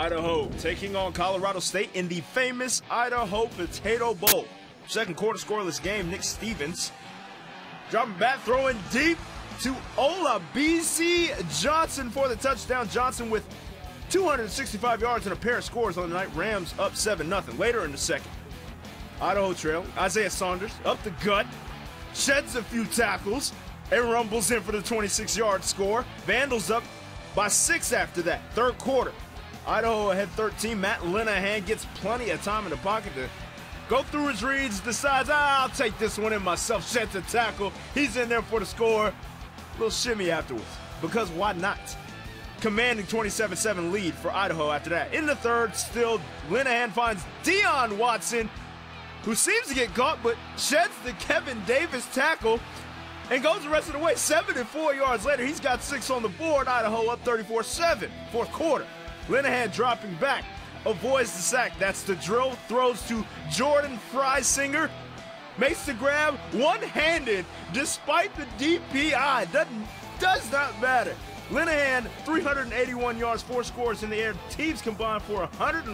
Idaho taking on Colorado State in the famous Idaho Potato Bowl. Second quarter scoreless game. Nick Stevens dropping back, throwing deep to Ola BC Johnson for the touchdown. Johnson with 265 yards and a pair of scores on the night. Rams up 7 0. Later in the second, Idaho trail. Isaiah Saunders up the gut, sheds a few tackles, and rumbles in for the 26 yard score. Vandals up by six after that. Third quarter. Idaho ahead 13. Matt Linehan gets plenty of time in the pocket to go through his reads, decides, ah, I'll take this one in myself, sheds a tackle. He's in there for the score. A little shimmy afterwards. Because why not? Commanding 27 7 lead for Idaho after that. In the third, still, Linehan finds Dion Watson, who seems to get caught but sheds the Kevin Davis tackle and goes the rest of the way. Seven and four yards later, he's got six on the board. Idaho up 34 7, fourth quarter. Linehan dropping back, avoids the sack. That's the drill. Throws to Jordan Frysinger. Makes the grab one handed despite the DPI. Doesn't, does not matter. Linehan, 381 yards, four scores in the air. Teams combined for 100.